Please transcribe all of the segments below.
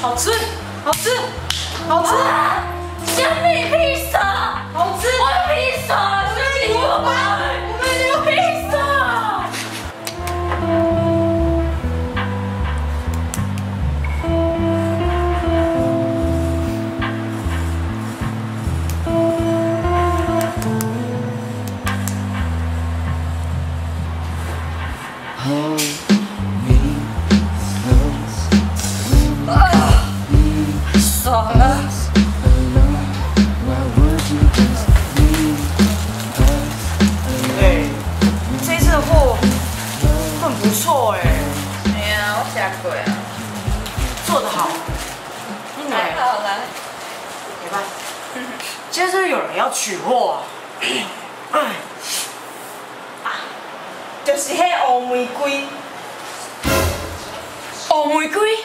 好吃，好吃，好吃！香米披萨，好吃！我的披萨，办法，今天是不是有人要取货啊？就是迄黑玫瑰。黑玫瑰？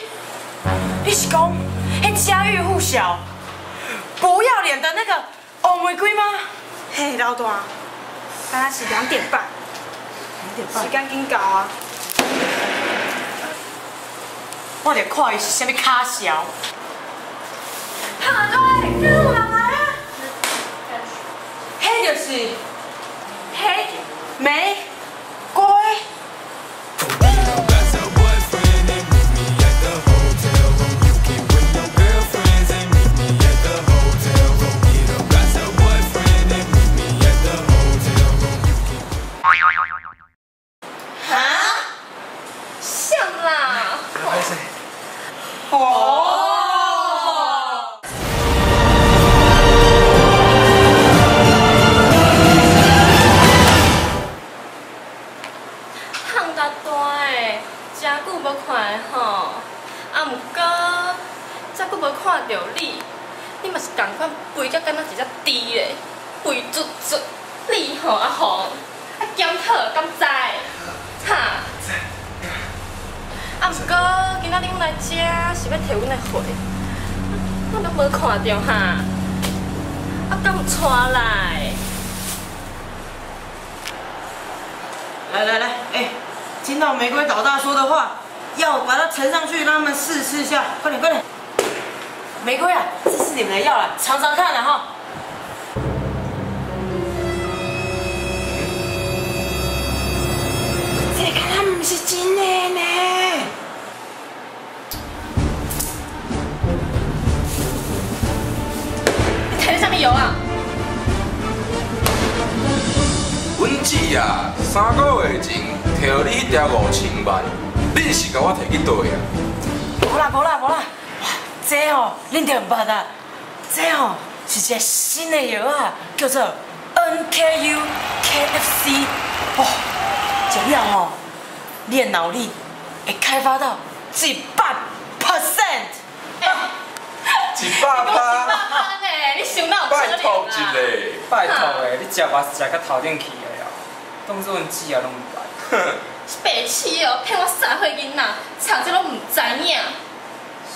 你是讲迄家喻户晓、不要脸的那个黑玫瑰吗？嘿，老大，刚才是两点半，两点半，时间紧到啊！我得看伊是啥物卡小。吼。啊，毋过遮久无看到你，你嘛是共款肥甲敢若一只猪咧，肥卒卒。你吼阿红，啊检讨敢知？哈？啊，毋过今仔日阮来遮是要摕阮的货，我都无看到哈。啊，敢有带来？来来来，哎，听到玫瑰老大说的话，要把它盛上去，让他们试吃一下，快点快点。玫瑰啊，这是你们的药了，尝尝看了哈。这看他们是真的呢。你摕咧啥物药啊？阮姊啊，三个月前摕你迄条五千万，你是甲我摕去倒啊？无啦无啦无啦，哇，这哦，恁着捌啊，这哦是一个新的药啊，叫做 NKU KFC，哦，这样哦，你的脑力会开发到一百 percent。一百八，呢？你想到有拜托一啊？个，拜托诶，你食肉是食到头顶去的啊，当做阮姊啊拢白痴哦，骗我三岁囡仔，查这拢唔知影。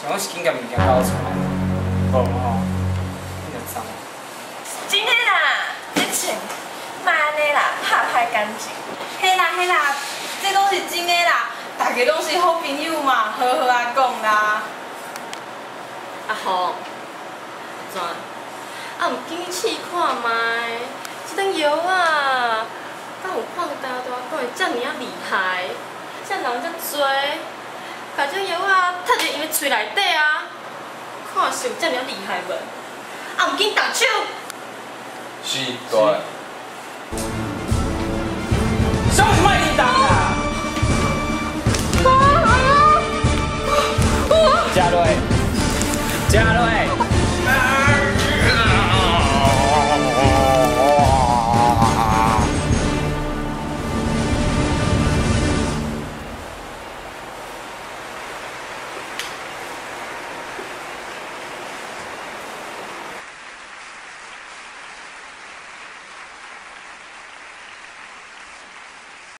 想要是紧甲物件搞出来，无吼，你就知。真的啦，你穿慢的啦，拍拍干净。嘿啦嘿啦，这拢是真的啦，大家拢是好朋友嘛，好好啊讲啦。阿红，怎？啊，唔紧去试看卖，这张药啊，有看大大讲会遮尔啊厉害，遮人遮多，把这药啊插入伊的喙内底啊，看是有遮尔啊厉害无？啊，唔紧动手。是对。什么是卖叮当啊？加瑞，加瑞。